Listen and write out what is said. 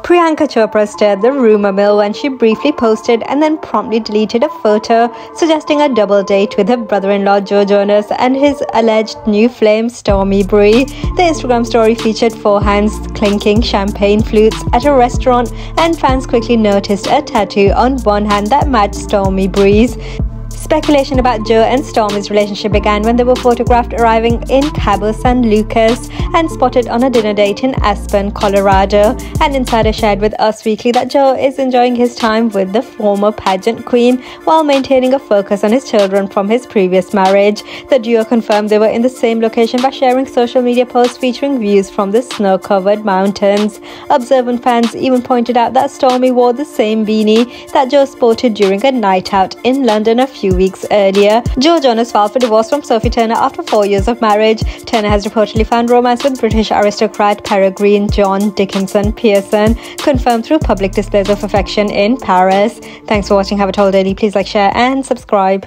Priyanka Chopra stirred the rumor mill when she briefly posted and then promptly deleted a photo suggesting a double date with her brother-in-law Joe Jonas and his alleged new flame Stormi Bree. The Instagram story featured four hands clinking champagne flutes at a restaurant and fans quickly noticed a tattoo on one hand that matched Stormi Bree's. Speculation about Joe and Stormi's relationship began when they were photographed arriving in Cabo San Lucas and spotted on a dinner date in Aspen, Colorado. An insider shared with Us Weekly that Joe is enjoying his time with the former pageant queen while maintaining a focus on his children from his previous marriage. The duo confirmed they were in the same location by sharing social media posts featuring views from the snow covered mountains. Observant fans even pointed out that Stormi wore the same beanie that Joe sported during a night out in London a few weeks earlier. Joe Jonas filed for divorce from Sophie Turner after four years of marriage. Turner has reportedly found romance British aristocrat Peregrine John Dickinson Pearson, confirmed through public displays of affection in Paris. Thanks for watching Have It All Daily. Please like, share, and subscribe.